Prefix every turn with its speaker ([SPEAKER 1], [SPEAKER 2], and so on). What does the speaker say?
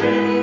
[SPEAKER 1] to